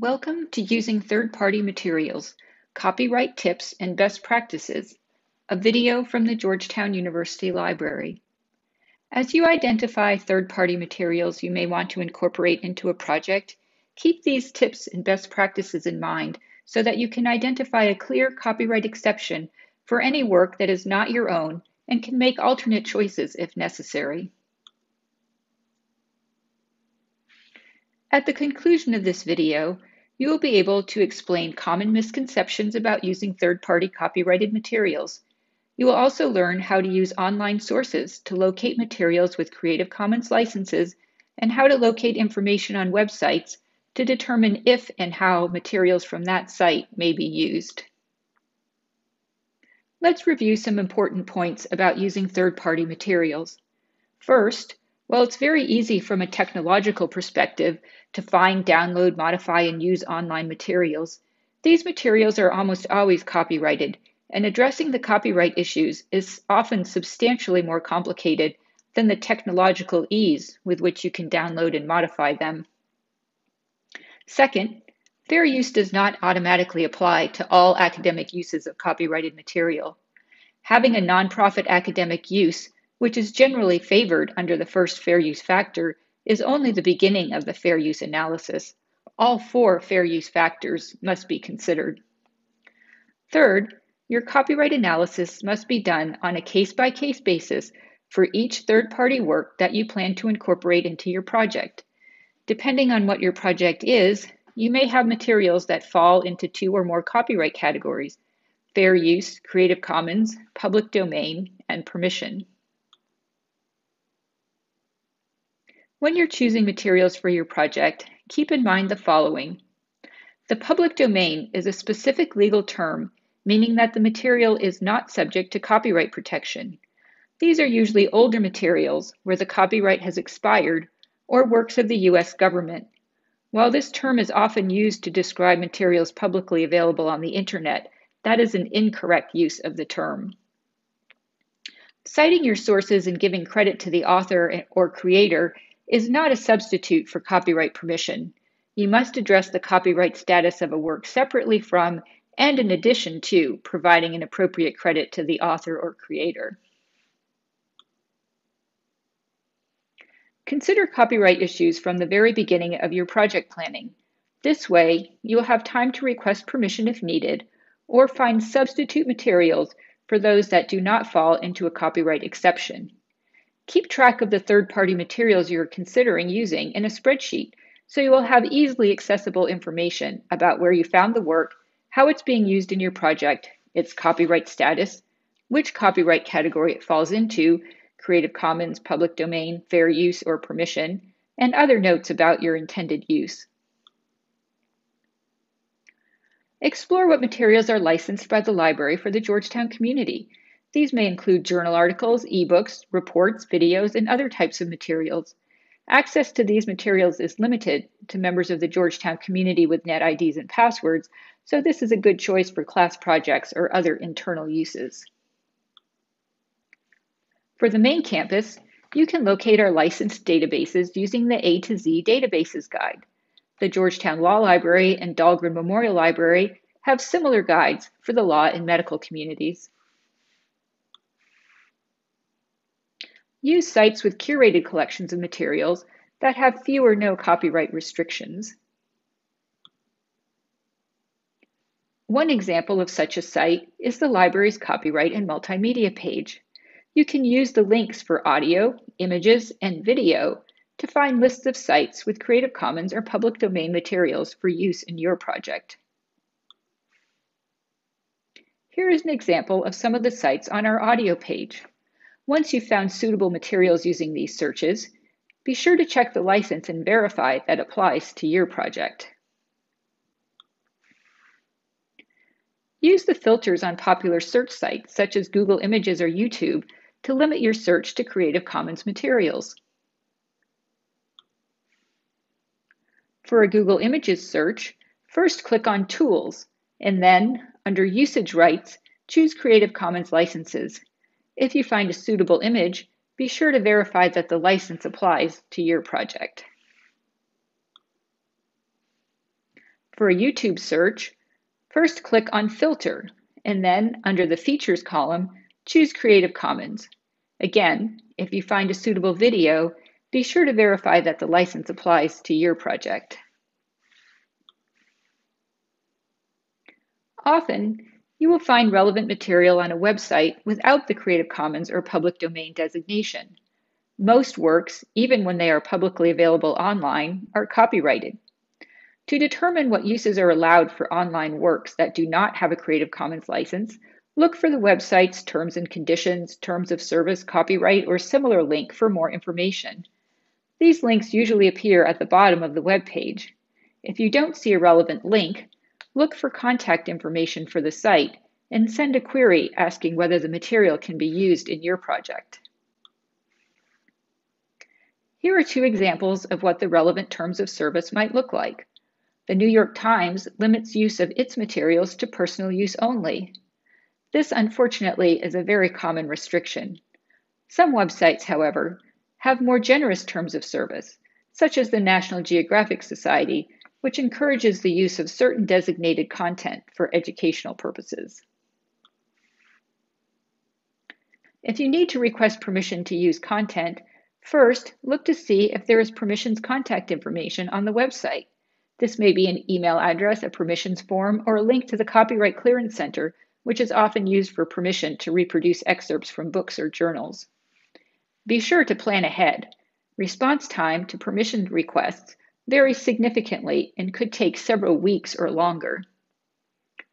Welcome to Using Third-Party Materials, Copyright Tips and Best Practices, a video from the Georgetown University Library. As you identify third-party materials you may want to incorporate into a project, keep these tips and best practices in mind so that you can identify a clear copyright exception for any work that is not your own and can make alternate choices if necessary. At the conclusion of this video, you will be able to explain common misconceptions about using third-party copyrighted materials. You will also learn how to use online sources to locate materials with Creative Commons licenses and how to locate information on websites to determine if and how materials from that site may be used. Let's review some important points about using third-party materials. First, while it's very easy from a technological perspective to find, download, modify, and use online materials, these materials are almost always copyrighted, and addressing the copyright issues is often substantially more complicated than the technological ease with which you can download and modify them. Second, fair use does not automatically apply to all academic uses of copyrighted material. Having a nonprofit academic use which is generally favored under the first fair use factor, is only the beginning of the fair use analysis. All four fair use factors must be considered. Third, your copyright analysis must be done on a case by case basis for each third party work that you plan to incorporate into your project. Depending on what your project is, you may have materials that fall into two or more copyright categories fair use, Creative Commons, public domain, and permission. When you're choosing materials for your project, keep in mind the following. The public domain is a specific legal term meaning that the material is not subject to copyright protection. These are usually older materials where the copyright has expired or works of the U.S. government. While this term is often used to describe materials publicly available on the internet, that is an incorrect use of the term. Citing your sources and giving credit to the author or creator is not a substitute for copyright permission. You must address the copyright status of a work separately from and in addition to providing an appropriate credit to the author or creator. Consider copyright issues from the very beginning of your project planning. This way, you will have time to request permission if needed, or find substitute materials for those that do not fall into a copyright exception. Keep track of the third-party materials you're considering using in a spreadsheet so you will have easily accessible information about where you found the work, how it's being used in your project, its copyright status, which copyright category it falls into, Creative Commons, public domain, fair use, or permission, and other notes about your intended use. Explore what materials are licensed by the library for the Georgetown community these may include journal articles, ebooks, reports, videos, and other types of materials. Access to these materials is limited to members of the Georgetown community with net IDs and passwords, so this is a good choice for class projects or other internal uses. For the main campus, you can locate our licensed databases using the A to Z Databases Guide. The Georgetown Law Library and Dahlgren Memorial Library have similar guides for the law and medical communities. Use sites with curated collections of materials that have few or no copyright restrictions. One example of such a site is the library's copyright and multimedia page. You can use the links for audio, images, and video to find lists of sites with Creative Commons or public domain materials for use in your project. Here is an example of some of the sites on our audio page. Once you've found suitable materials using these searches, be sure to check the license and verify that applies to your project. Use the filters on popular search sites such as Google Images or YouTube to limit your search to Creative Commons materials. For a Google Images search, first click on Tools, and then, under Usage Rights, choose Creative Commons licenses. If you find a suitable image, be sure to verify that the license applies to your project. For a YouTube search, first click on Filter, and then under the Features column, choose Creative Commons. Again, if you find a suitable video, be sure to verify that the license applies to your project. Often, you will find relevant material on a website without the Creative Commons or public domain designation. Most works, even when they are publicly available online, are copyrighted. To determine what uses are allowed for online works that do not have a Creative Commons license, look for the website's Terms and Conditions, Terms of Service, Copyright, or similar link for more information. These links usually appear at the bottom of the web page. If you don't see a relevant link, look for contact information for the site and send a query asking whether the material can be used in your project. Here are two examples of what the relevant terms of service might look like. The New York Times limits use of its materials to personal use only. This, unfortunately, is a very common restriction. Some websites, however, have more generous terms of service, such as the National Geographic Society, which encourages the use of certain designated content for educational purposes. If you need to request permission to use content, first look to see if there is permissions contact information on the website. This may be an email address, a permissions form, or a link to the Copyright Clearance Center, which is often used for permission to reproduce excerpts from books or journals. Be sure to plan ahead. Response time to permission requests varies significantly and could take several weeks or longer.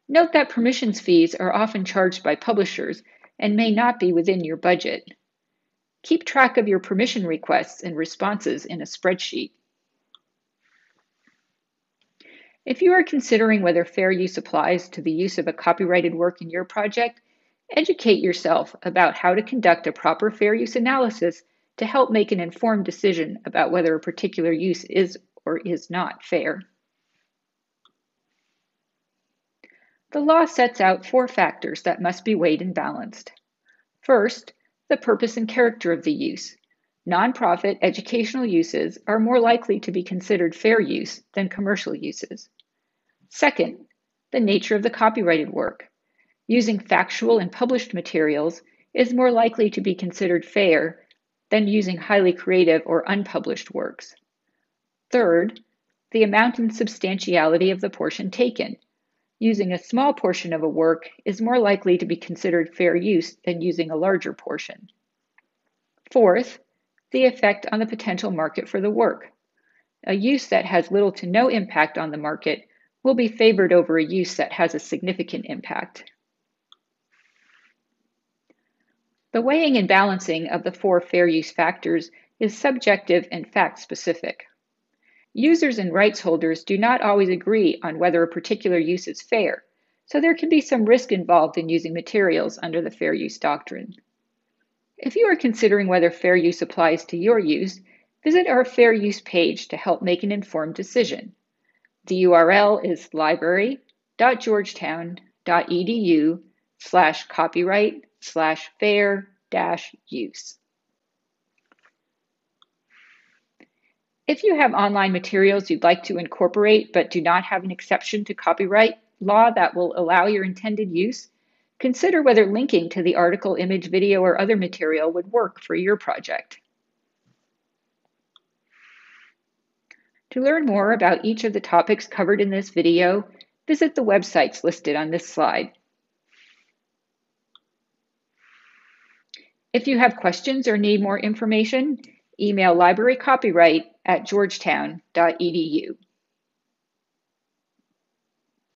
Note that permissions fees are often charged by publishers and may not be within your budget. Keep track of your permission requests and responses in a spreadsheet. If you are considering whether fair use applies to the use of a copyrighted work in your project, Educate yourself about how to conduct a proper fair use analysis to help make an informed decision about whether a particular use is or is not fair. The law sets out four factors that must be weighed and balanced. First, the purpose and character of the use. Nonprofit educational uses are more likely to be considered fair use than commercial uses. Second, the nature of the copyrighted work. Using factual and published materials is more likely to be considered fair than using highly creative or unpublished works. Third, the amount and substantiality of the portion taken. Using a small portion of a work is more likely to be considered fair use than using a larger portion. Fourth, the effect on the potential market for the work. A use that has little to no impact on the market will be favored over a use that has a significant impact. The weighing and balancing of the four fair use factors is subjective and fact specific. Users and rights holders do not always agree on whether a particular use is fair, so there can be some risk involved in using materials under the fair use doctrine. If you are considering whether fair use applies to your use, visit our fair use page to help make an informed decision. The URL is library.georgetown.edu slash copyright slash fair dash use. If you have online materials you'd like to incorporate but do not have an exception to copyright law that will allow your intended use, consider whether linking to the article, image, video, or other material would work for your project. To learn more about each of the topics covered in this video, visit the websites listed on this slide. If you have questions or need more information, email librarycopyright at georgetown.edu.